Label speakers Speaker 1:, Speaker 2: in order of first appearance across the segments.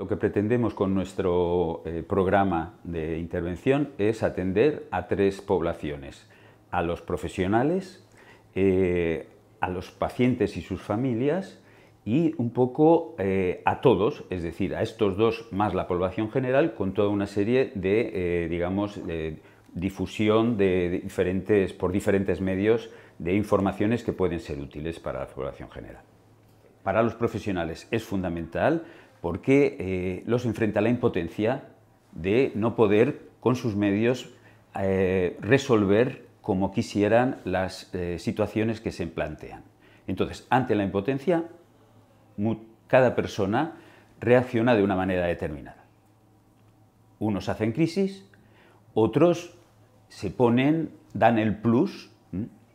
Speaker 1: Lo que pretendemos con nuestro eh, programa de intervención es atender a tres poblaciones, a los profesionales, eh, a los pacientes y sus familias y un poco eh, a todos, es decir, a estos dos más la población general con toda una serie de, digamos, difusión de diferentes, por diferentes medios de informaciones que pueden ser útiles para la población general. Para los profesionales es fundamental porque eh, los enfrenta la impotencia de no poder con sus medios eh, resolver como quisieran las eh, situaciones que se plantean. Entonces, ante la impotencia, cada persona reacciona de una manera determinada. Unos hacen crisis, otros se ponen, dan el plus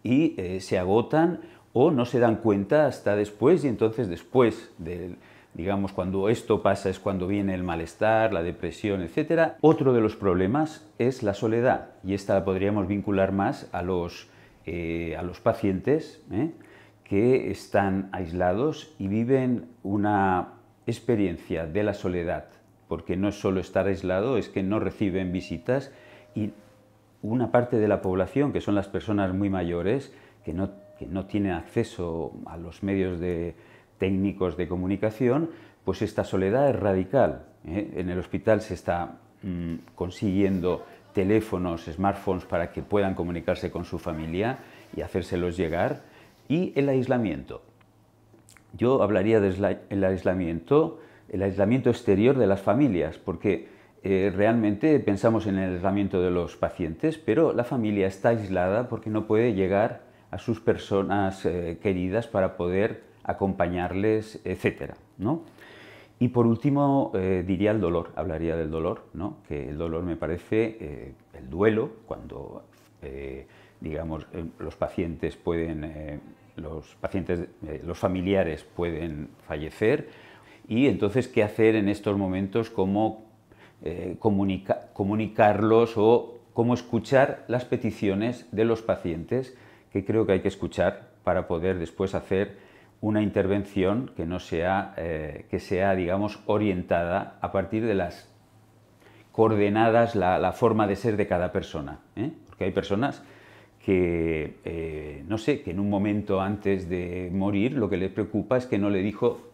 Speaker 1: y se agotan o no se dan cuenta hasta después y entonces después del digamos, cuando esto pasa es cuando viene el malestar, la depresión, etc. Otro de los problemas es la soledad, y esta la podríamos vincular más a los, eh, a los pacientes ¿eh? que están aislados y viven una experiencia de la soledad, porque no es solo estar aislado, es que no reciben visitas y una parte de la población, que son las personas muy mayores, que no, que no tienen acceso a los medios de, técnicos de comunicación, pues esta soledad es radical. ¿eh? En el hospital se está mm, consiguiendo teléfonos, smartphones para que puedan comunicarse con su familia y hacérselos llegar. Y el aislamiento. Yo hablaría del aislamiento, el aislamiento exterior de las familias, porque eh, realmente pensamos en el aislamiento de los pacientes, pero la familia está aislada porque no puede llegar a sus personas eh, queridas para poder acompañarles, etc. ¿no? Y por último eh, diría el dolor, hablaría del dolor, ¿no? que el dolor me parece eh, el duelo, cuando eh, digamos, los pacientes pueden, los, pacientes, los familiares pueden fallecer y entonces qué hacer en estos momentos, cómo comunicarlos o cómo escuchar las peticiones de los pacientes que creo que hay que escuchar para poder después hacer una intervención que, no sea, eh, que sea, digamos, orientada a partir de las coordenadas, la, forma de ser de cada persona. ¿eh? Porque hay personas que, eh, no sé, que en un momento antes de morir lo que les preocupa es que no le dijo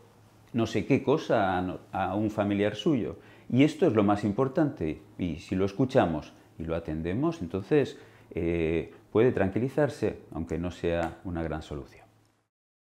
Speaker 1: no sé qué cosa a, un familiar suyo. Y esto es lo más importante. Y si lo escuchamos y lo atendemos, entonces puede tranquilizarse, aunque no sea una gran solución.